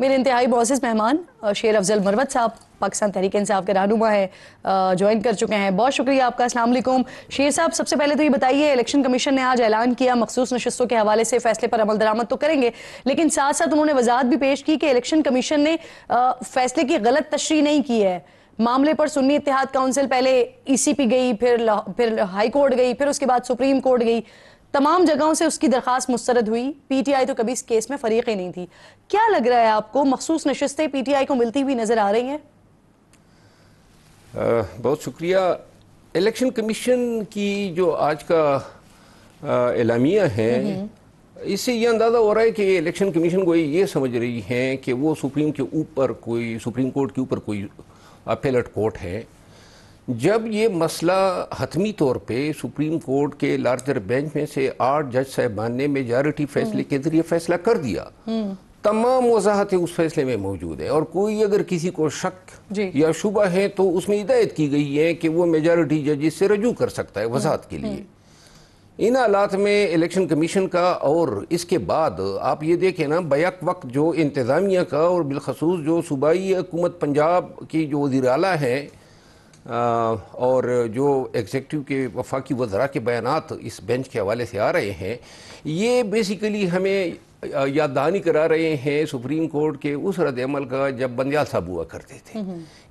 मेरे इंतहाई मोजिज मेहमान शेर अफजल मरवत साहब, पाकिस्तान तहरीक इंसाफ के रहनुमा है ज्वाइन कर चुके हैं। बहुत शुक्रिया आपका वालेकुम शेर साहब, सबसे पहले तो ये बताइए इलेक्शन कमीशन ने आज ऐलान किया, मखसूस नशस्तों के हवाले से फैसले पर अमल दरामद तो करेंगे, लेकिन साथ साथ उन्होंने वजाहत भी पेश की कि इलेक्शन कमीशन ने फैसले की गलत तशरी नहीं की है। मामले पर सुन्नी इतिहाद काउंसिल पहले ईसीपी गई, फिर फिर हाई कोर्ट गई, फिर उसके बाद सुप्रीम कोर्ट गई। तमाम जगहों से उसकी दरखास्त मुस्तरद हुई। पीटीआई तो कभी इस केस में फरीक ही नहीं थी। क्या लग रहा है आपको? मखसूस नशस्तें पीटीआई को मिलती हुई नज़र आ रही हैं? बहुत शुक्रिया। इलेक्शन कमीशन की जो आज का एलामिया है इससे ये अंदाज़ा हो रहा है कि इलेक्शन कमीशन को ये समझ रही है कि वो सुप्रीम के ऊपर कोई सुप्रीम कोर्ट के ऊपर कोई अपेलट कोर्ट है। जब ये मसला हतमी तौर पे सुप्रीम कोर्ट के लार्जर बेंच में से आठ जज साहबान ने मेजॉरिटी फैसले के ज़रिए फैसला कर दिया। तमाम वजाहतें उस फैसले में मौजूद है और कोई अगर किसी को शक या शुबा है तो उसमें हिदायत की गई है कि वो मेजॉरिटी जज से रजू कर सकता है वजाहत के लिए। इन हालात में इलेक्शन कमीशन का और इसके बाद आप ये देखें ना बैक वक्त जो इंतज़ामिया का और बिलखसूस जो सूबाई हुकूमत पंजाब की जो वजी अला है और जो एग्जेक्टिव के वफाकी वजरा के बयान इस बेंच के हवाले से आ रहे हैं ये बेसिकली हमें याद दहानी करा रहे हैं सुप्रीम कोर्ट के उस रद्द अमल का जब बंदयाल साहब हुआ करते थे।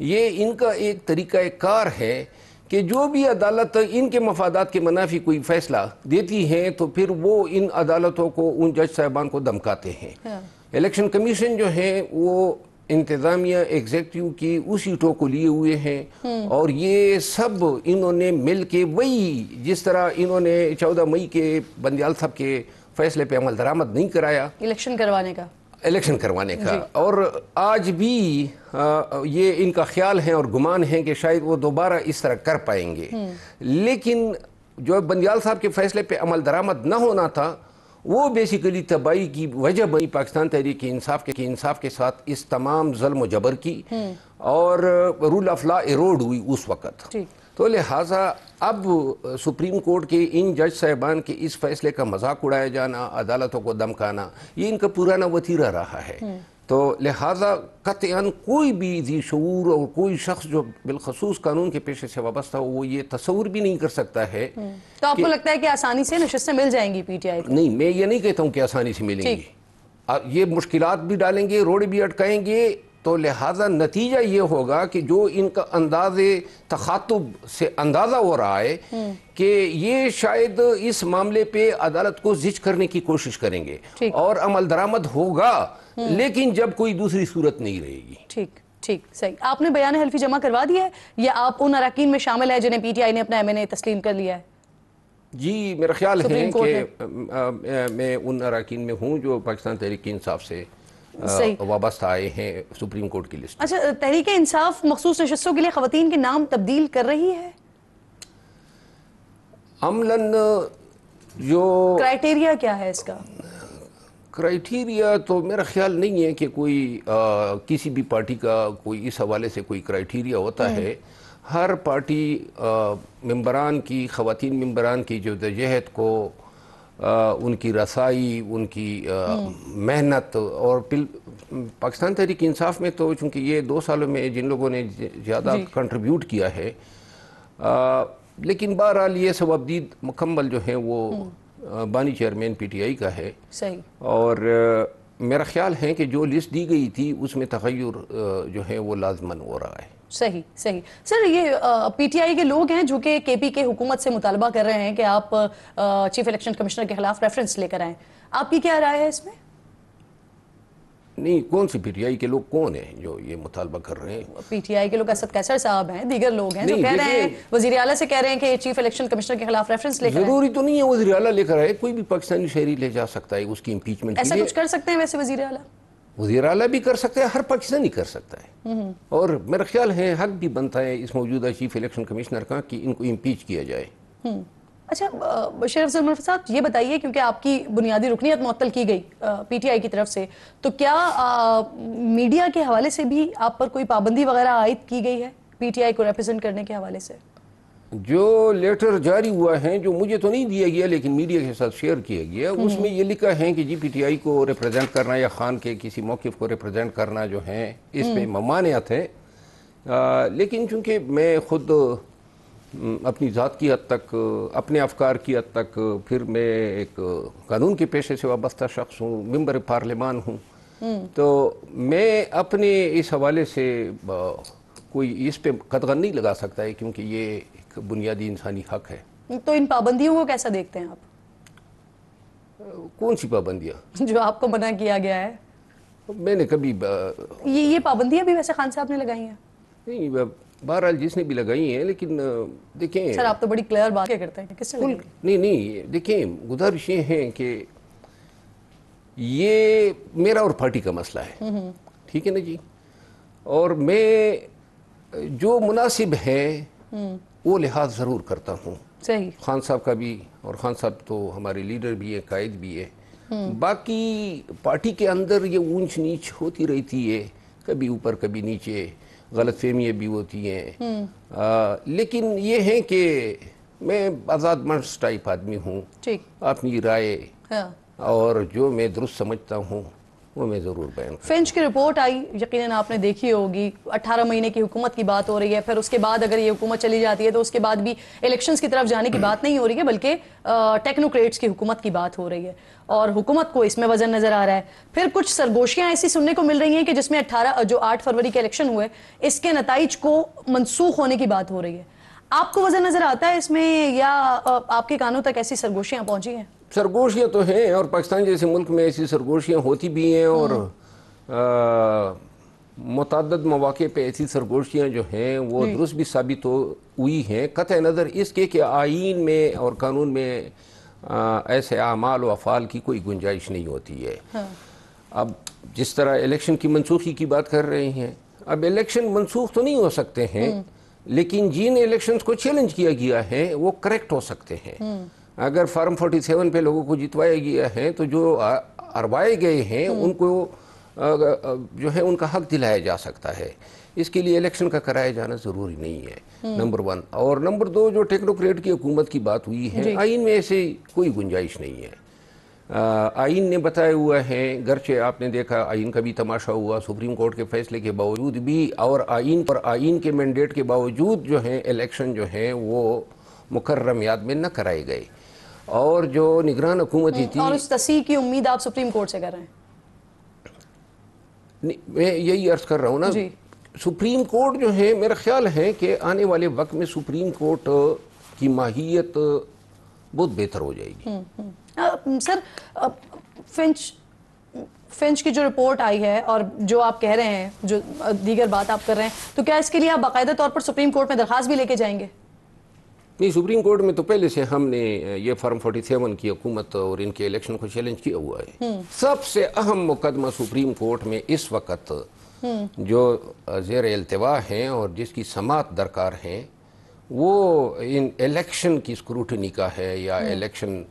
ये इनका एक तरीका कार है कि जो भी अदालत इनके मफादात के मुनाफी कोई फैसला देती है तो फिर वो इन अदालतों को उन जज साहबान को धमकाते हैं। हाँ। इलेक्शन कमीशन जो है वो इंतज़ामिया एग्जेक्टिव की उसी टो को लिए हुए हैं। हम्म। और ये सब इन्होंने मिल के वही जिस तरह इन्होंने चौदह मई के बंदियाल साहब के फैसले पे अमल दरामद नहीं कराया। इलेक्शन करवाने का। इलेक्शन करवाने का। और आज भी आ, ये इनका ख्याल है और गुमान है कि शायद वो दोबारा इस तरह कर पाएँगे। हम्म। लेकिन जो बंदियाल साहब के फैसले पे अमल दरामद ना होना था वो बेसिकली तबाही की वजह बनी पाकिस्तान तहरीक इंसाफ के इंसाफ के साथ इस तमाम जल्म जबर की हम्म। और रूल ऑफ़ लॉ एरोड हुई उस वक़्त तो लिहाजा अब सुप्रीम कोर्ट के इन जज साहबान के इस फैसले का मज़ाक उड़ाया जाना अदालतों को दमकाना ये इनका पुराना वतीरा रहा है हम्म। तो लिहाजा कतन कोई भी जी शूर और कोई शख्स जो बिलखसूस कानून के पेशे से वाबस्ता हो वो ये तस्वूर भी नहीं कर सकता है हम्म। तो आपको लगता है कि आसानी से नशस्तें मिल जाएँगी पी पीटीआई को नहीं मैं ये नहीं कहता हूँ कि आसानी से मिलेंगी ये मुश्किल भी डालेंगे रोड भी अटकाएँगे तो लिहाजा नतीजा ये होगा कि जो इनका अंदाज तखातुब से अंदाज़ा हो रहा है हम्म। कि ये शायद इस मामले पे अदालत को जिच करने की कोशिश करेंगे और अमल दरामद होगा। लेकिन जब कोई दूसरी सूरत नहीं रहेगी। ठीक ठीक सही। आपने बयान हल्फी जमा करवा दिया है या आप उन अरकान में शामिल है जिन्हें पीटीआई ने अपना एमएनए तस्लीम कर लिया है? जी मेरा ख्याल है कि मैं उन अरकान में हूँ जो पाकिस्तान तहरीक इंसाफ से वाबस्ता आए हैं सुप्रीम कोर्ट की लिस्ट अच्छा तहरीक इंसाफ मखसूस नशस्तों के लिए खातन के नाम तब्दील कर रही है? अमलन जो क्राइटेरिया क्या है इसका? क्राइटेरिया तो मेरा ख्याल नहीं है कि कोई आ, किसी भी पार्टी का कोई इस हवाले से कोई क्राइटेरिया होता हम्म। है हर पार्टी मेंबरान की ख़वान मेंबरान की जो जहद को आ, उनकी रसाई उनकी हम्म। मेहनत और पाकिस्तान तहरीक इंसाफ में तो चूँकि ये दो सालों में जिन लोगों ने ज़्यादा कंट्रीब्यूट किया है आ, लेकिन बहरहाल ये सब अबदीद मुकम्मल जो हैं वो हम्म। बानी चेयरमैन पीटीआई का है। सही। और मेरा ख्याल है कि जो लिस्ट दी गई थी उसमें तखयर जो है वो लाजमन हो रहा है। सही सही। सर ये पीटीआई के लोग हैं जो कि के पी के हुकूमत से मुतालबा कर रहे हैं कि आप चीफ इलेक्शन कमिश्नर के खिलाफ रेफरेंस लेकर आए। आपकी क्या राय है इसमें? नहीं कौन सी पीटीआई के लोग कौन है जो ये मुतालबा कर रहे हैं? पीटीआई के लोग असद कैसर साहब हैं दीगर लोग हैं जो कह रहे हैं वज़ीर अला से कह रहे हैं कि चीफ इलेक्शन कमिश्नर के खिलाफ रेफरेंस लेकर ज़रूरी तो नहीं है वज़ीर अला लेकर आए कोई भी पाकिस्तानी शहरी ले जा सकता है उसकी इम्पीचमेंट ऐसा कुछ कर सकते हैं वैसे वज़ीर अला वज़ीर अला भी कर सकते हैं हर पाकिस्तानी कर सकता है। हम्म। और मेरा ख्याल है हक भी बनता है इस मौजूदा चीफ इलेक्शन कमिश्नर का कि इनको इम्पीच किया जाए। हम्म। अच्छा बशीर अफजल साहब ये बताइए क्योंकि आपकी बुनियादी रुकनीत मअतल की गई पीटीआई की तरफ़ से तो क्या आ, मीडिया के हवाले से भी आप पर कोई पाबंदी वगैरह आयद की गई है पीटीआई को रिप्रेजेंट करने के हवाले से? जो लेटर जारी हुआ है जो मुझे तो नहीं दिया गया लेकिन मीडिया के साथ शेयर किया गया उसमें ये लिखा है कि जी पीटीआई को रिप्रेजेंट करना या खान के किसी मौके को रिप्रेजेंट करना जो है इसमें पे ममानियत है। आ, लेकिन चूँकि मैं खुद अपनी ज़ात की हद तक अपने अफकार की हद तक फिर मैं एक कानून के पेशे से वाबस्ता शख्स हूँ मेंबर पार्लियामान हूँ। तो मैं अपने इस हवाले से कोई इस पे कदगन नहीं लगा सकता है क्योंकि ये एक बुनियादी इंसानी हक है। तो इन पाबंदियों को कैसा देखते हैं आप? कौन सी पाबंदियाँ? जो आपको मना किया गया है। मैंने कभी ये ये पाबंदियाँ भी वैसे खान साहब ने लगाई हैं? नहीं बहरहाल जिसने भी लगाई हैं लेकिन देखें। सर आप तो बड़ी क्लियर बात क्या करते हैं? लगाई नहीं नहीं देखें गुजारिश ये है कि ये मेरा और पार्टी का मसला है। ठीक है ना जी? और मैं जो मुनासिब है वो लिहाज ज़रूर करता हूँ। सही। खान साहब का भी और खान साहब तो हमारे लीडर भी है कायद भी है। बाकी पार्टी के अंदर ये ऊंच नीच होती रहती है कभी ऊपर कभी नीचे। गलत फहमियाँ भी होती हैं। आ, लेकिन ये है कि मैं आज़ाद मर्स टाइप आदमी हूँ। अपनी राय हाँ। और जो मैं दुरुस्त समझता हूँ वो मैं ज़रूर बयान फिंच की रिपोर्ट आई, यकीनन आपने देखी होगी। 18 महीने की हुकूमत की बात हो रही है, फिर उसके बाद अगर ये हुकूमत चली जाती है तो उसके बाद भी इलेक्शंस की तरफ़ जाने की बात नहीं हो रही है, बल्कि टेक्नोक्रेट्स की हुकूमत की बात हो रही है। और हुकूमत को इसमें वज़न नज़र आ रहा है। फिर कुछ सरगोशियाँ ऐसी सुनने को मिल रही हैं कि जिसमें 18 जो आठ फरवरी के इलेक्शन हुए, इसके नतज को मनसूख होने की बात हो रही है। आपको वज़न नज़र आता है इसमें, या आपके कानों तक ऐसी सरगोशियाँ पहुँची हैं? सरगोशियाँ तो हैं और पाकिस्तान जैसे मुल्क में ऐसी सरगोशियाँ होती भी हैं और मुतद मौके पर ऐसी सरगोशियाँ जो हैं वो दुरुस्त भी साबित हो हुई हैं। कत नज़र इसके कि आइन में और कानून में आ, ऐसे अमाल व अफ़ाल की कोई गुंजाइश नहीं होती है। अब जिस तरह इलेक्शन की मनसूखी की बात कर रहे हैं अब इलेक्शन मनसूख तो नहीं हो सकते हैं लेकिन जिन इलेक्शंस को चैलेंज किया गया है वो करेक्ट हो सकते हैं। अगर फार्म 47 पे लोगों को जितवाया गया है तो जो अरवाए गए हैं उनको अ, अ, जो है उनका हक दिलाया जा सकता है। इसके लिए इलेक्शन का कराया जाना ज़रूरी नहीं है नंबर वन और नंबर दो जो टेक्नोक्रेट की हुकूमत की बात हुई है आइन में ऐसे कोई गुंजाइश नहीं है। आइन ने बताया हुआ है गरचे आपने देखा आइन का भी तमाशा हुआ सुप्रीम कोर्ट के फैसले के बावजूद भी और आइन पर आइन के मैंडेट के बावजूद जो है इलेक्शन जो है वो मुकर्रम याद में न कराए गए। और जो निगरान हुकूमती थी और उस तस्वीर की उम्मीद आप सुप्रीम कोर्ट से कर रहे हैं। मैं यही अर्ज़ कर रहा हूँ ना। सुप्रीम कोर्ट जो है मेरा ख्याल है कि आने वाले वक्त में सुप्रीम कोर्ट की माहियत बहुत बेहतर हो जाएगी। अ, सर अ, फिंच फिंच की जो रिपोर्ट आई है और जो आप कह रहे हैं जो दीगर बात आप कर रहे हैं तो क्या इसके लिए आप बाकायदा तौर पर सुप्रीम कोर्ट में दरखास्त भी लेके जाएँगे? नहीं सुप्रीम कोर्ट में तो पहले से हमने ये फॉर्म 47 की हुकूमत और इनके इलेक्शन को चैलेंज किया हुआ है। सबसे अहम मुकदमा सुप्रीम कोर्ट में इस वक्त जो जेर अल्तवा हैं और जिसकी समात दरकार है वो इन इलेक्शन की स्क्रूटनी का है या इलेक्शन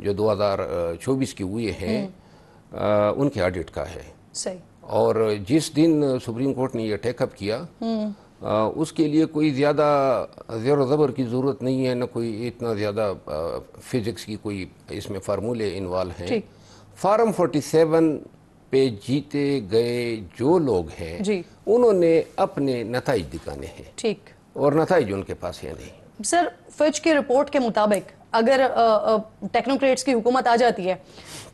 जो 2024 की हुए हैं उनके ऑडिट का है। सही। और जिस दिन सुप्रीम कोर्ट ने यह टेकअप किया उसके लिए कोई ज़्यादा ज़ोर ज़बर की ज़रूरत नहीं है ना कोई इतना ज़्यादा फिज़िक्स की कोई इसमें फार्मूले इन्वॉल्व हैं। फार्म 47 पे जीते गए जो लोग हैं उन्होंने अपने नतज दिखाने हैं। ठीक। और नतज उनके पास है नहीं। सर फिच की रिपोर्ट के मुताबिक अगर टेक्नोक्रेट्स की हुकूमत आ जाती है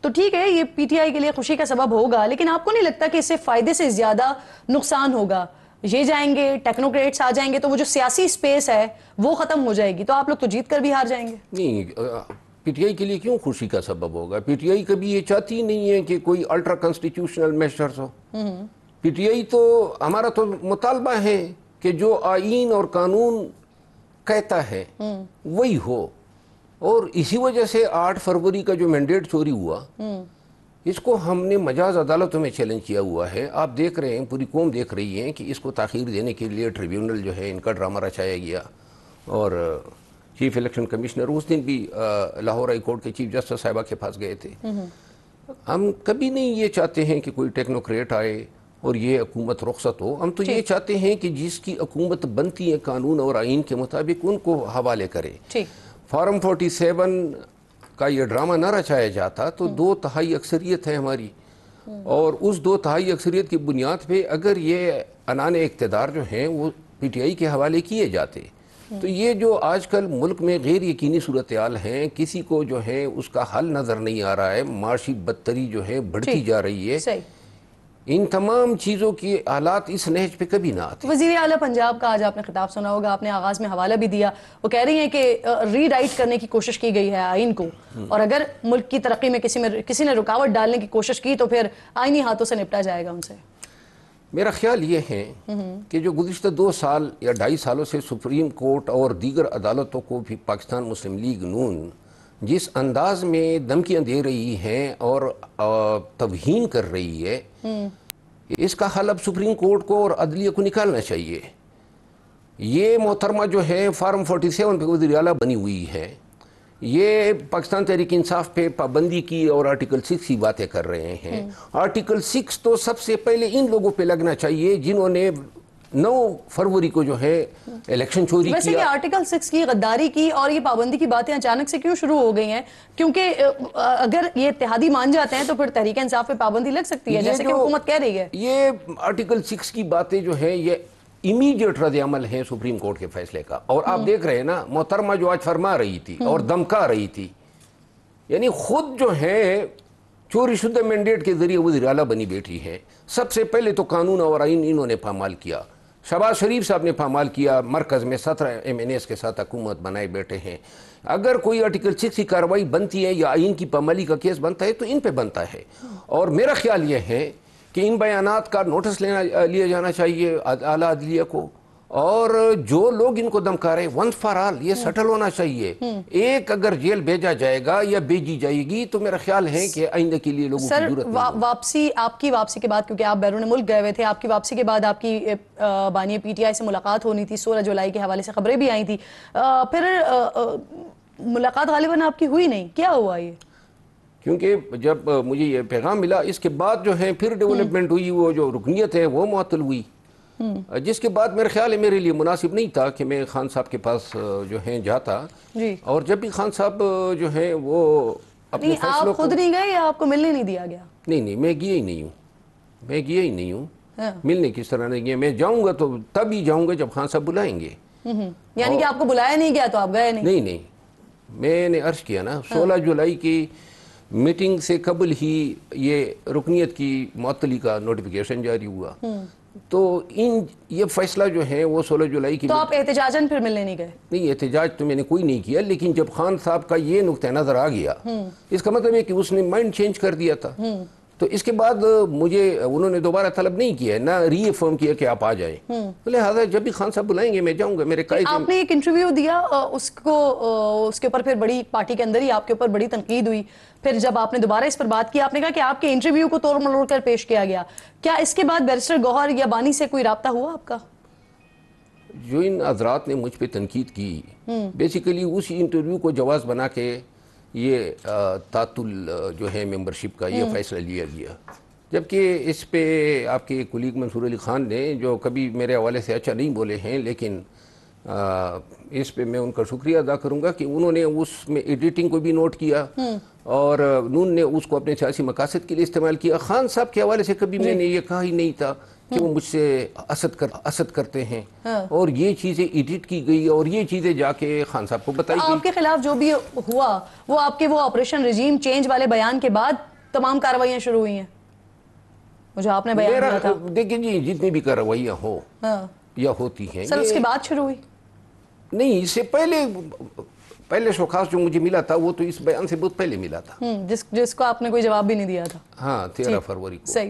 तो ठीक है ये पीटीआई के लिए खुशी का सबब होगा लेकिन आपको नहीं लगता कि इससे फ़ायदे से ज़्यादा नुकसान होगा? ये जाएँगे टेक्नोक्रेट्स आ जाएँगे तो वो जो सियासी स्पेस है वो खत्म हो जाएगी। तो आप लोग तो जीत कर भी हार जाएँगे। नहीं पीटीआई के लिए क्यों खुशी का सबब होगा? पीटीआई कभी ये चाहती ही नहीं है कि कोई अल्ट्रा कॉन्स्टिट्यूशनल मेजर्स हो। पीटीआई तो हमारा तो मुतालबा है कि जो आइन और कानून कहता है वही हो। और इसी वजह से आठ फरवरी का जो मैंडेट चोरी हुआ इसको हमने मजाज अदालतों में चैलेंज किया हुआ है। आप देख रहे हैं पूरी कौम देख रही है कि इसको ताखीर देने के लिए ट्रिब्यूनल जो है इनका ड्रामा रचाया गया। और चीफ इलेक्शन कमिश्नर उस दिन भी लाहौर हाई कोर्ट के चीफ जस्टिस साहिबा के पास गए थे। हम कभी नहीं ये चाहते हैं कि कोई टेक्नोक्रेट आए और ये हकूमत रुख्सत हो। हम तो ये चाहते हैं कि जिसकी हुकूमत बनती है कानून और आइन के मुताबिक उनको हवाले करे। फार्म 47 का ये ड्रामा ना रचाया जाता तो दो तहाई अक्सरियत है हमारी। और उस दो तहाई अक्सरियत की बुनियाद पर अगर ये अनान इकतदार जो हैं वो पी टी आई के हवाले किए जाते। तो ये जो आजकल मुल्क में गैर यकीनी सूरत हाल हैं किसी को जो है उसका हल नज़र नहीं आ रहा है माशी बदतरी जो है बढ़ती जा रही है। इन तमाम चीज़ों की हालात इस नहज पे कभी ना आते। वज़ीर आला पंजाब का आज आपने खिताब सुना होगा आपने आगाज़ में हवाला भी दिया। वो कह रही हैं कि रीराइट करने की कोशिश की गई है आइन को। और अगर मुल्क की तरक्की में किसी में किसी ने रुकावट डालने की कोशिश की तो फिर आइनी हाथों से निपटा जाएगा उनसे। मेरा ख्याल ये है कि जो गुज्त दो साल या ढाई सालों से सुप्रीम कोर्ट और दीगर अदालतों को भी पाकिस्तान मुस्लिम लीग नून जिस अंदाज में धमकियाँ दे रही हैं और तवहीन कर रही है इसका हल अब सुप्रीम कोर्ट को और अदलिया को निकालना चाहिए। ये मोहतरमा जो है फार्म 47 पे वजी अला बनी हुई है। ये पाकिस्तान तहरीक इंसाफ पे पाबंदी की और आर्टिकल सिक्स की बातें कर रहे हैं। आर्टिकल सिक्स तो सबसे पहले इन लोगों पे लगना चाहिए जिन्होंने 9 फरवरी को जो है इलेक्शन चोरी वैसे ये आर्टिकल सिक्स की गद्दारी की और ये पाबंदी की बातें अचानक से क्यों शुरू हो गई हैं? क्योंकि अगर ये इत्तेहादी मान जाते हैं तो फिर तहरीक इंसाफ पे पाबंदी लग सकती है जैसे कि हुकूमत कह रही है। ये आर्टिकल सिक्स की बातें जो है ये इमीडिएट रद्द अमल है सुप्रीम कोर्ट के फैसले का। और आप देख रहे हैं ना मोहतरमा जो आज फरमा रही थी और धमका रही थी यानी खुद जो है चोरी शुद्ध मैंडेट के ज़रिए वजी अला बनी बैठी है। सबसे पहले तो कानून और आइन इन्होंने पामाल किया। शबाज शरीफ साहब ने पामाल किया, मरकज में सत्रह एम एन एस के साथ हकूमत बनाए बैठे हैं। अगर कोई आर्टिकल सिक्स की कार्रवाई बनती है या आइन की पामाली का केस बनता है तो इन पर बनता है। और मेरा ख्याल यह है कि इन बयान का नोटिस लेना, लिया जाना चाहिए, आला अदलिया को। और जो लोग इनको धमका रहे वंस फॉर ऑल ये सेटल होना चाहिए। एक अगर जेल भेजा जाएगा या भेजी जाएगी तो मेरा ख्याल है कि आइंदा के लिए लोगों की सर ज़रूरत वा, वापसी आपकी वापसी के बाद क्योंकि आप बैरून मुल्क गए हुए थे आपकी वापसी के बाद आपकी अ, बानी पीटीआई से मुलाकात होनी थी सोलह जुलाई के हवाले से खबरें भी आई थी। अ, फिर अ, अ, मुलाकात गालिबा आपकी हुई नहीं। क्या हुआ ये? क्योंकि जब मुझे ये पैगाम मिला इसके बाद जो है फिर डेवलपमेंट हुई वो जो रुकनीत है वो मुअत्तल हुई। जिसके बाद मेरे ख्याल है मेरे लिए मुनासिब नहीं था कि मैं खान साहब के पास जो है जाता। और जब भी खान साहब जो है वो अपने आप खुद नहीं गए या आपको मिलने नहीं दिया गया? नहीं नहीं मैं गया ही नहीं हूँ। मैं गया ही नहीं हूँ। हाँ। मिलने किस तरह नहीं गया मैं जाऊँगा तो तब ही जाऊँगा जब खान साहब बुलाएँगे। हम्म, यानी कि आपको बुलाया नहीं गया तो आप गए नहीं? नहीं नहीं। मैंने अर्ज़ किया ना 16 जुलाई की मीटिंग से कबल ही ये रुकनीत की मअतली का नोटिफिकेशन जारी हुआ। तो इन ये फैसला जो है वो 16 जुलाई की तो आप एहतजाजन फिर मिलने नहीं गए? नहीं एहतजाज तो मैंने कोई नहीं किया लेकिन जब खान साहब का ये नुकतः नज़र आ गया इसका मतलब है कि उसने माइंड चेंज कर दिया था। तो इसके बाद मुझे उन्होंने दोबारा तलब नहीं किया ना रीअफर्म किया कि आप आ जाएँ। बोले हाजा जब भी खान साहब बुलाएँगे मैं जाऊँगा मेरे कायदे आपने एक इंटरव्यू दिया उसको उसके ऊपर फिर बड़ी पार्टी के अंदर ही आपके ऊपर बड़ी तनकीद हुई। फिर जब आपने दोबारा इस पर बात की आपने कहा कि आपके इंटरव्यू को तोड़ मरोड़ कर पेश किया गया। क्या इसके बाद बैरिस्टर गौहर या बानी से कोई रबता हुआ आपका? जो इन हजरात ने मुझ पर तनकीद की बेसिकली उस इंटरव्यू को जवाब बना के ये तातुल जो है मेंबरशिप का ये फैसला लिया गया। जबकि इस पे आपके कुलीग मंसूर अली खान ने जो कभी मेरे हवाले से अच्छा नहीं बोले हैं लेकिन अ, इस पे मैं उनका शुक्रिया अदा करूँगा कि उन्होंने उसमें एडिटिंग को भी नोट किया और नून ने उसको अपने सियासी मकासद के लिए इस्तेमाल किया। खान साहब के हवाले से कभी मैंने ये कहा ही नहीं था कि वो मुझसे असद कर असद करते हैं? और ये चीज़ें एडिट की गई और ये चीज़ें जाके खान साहब को बताई गई। आपके खिलाफ जो भी हुआ वो आपके वो ऑपरेशन रिजीम चेंज वाले बयान के बाद तमाम कार्रवाइयाँ शुरू हुई हैं? मुझे आपने बयान दिया था। देखिए जी जितनी भी कार्रवाइयाँ हो हाँ। या होती हैं सर उसके बाद शुरू हुई? नहीं इससे पहले पहले शोखास जो मुझे मिला था वो तो इस बयान से बहुत पहले मिला था। हम्म, जिस जिसको आपने कोई जवाब भी नहीं दिया था। हाँ तेरह फरवरी को। सही।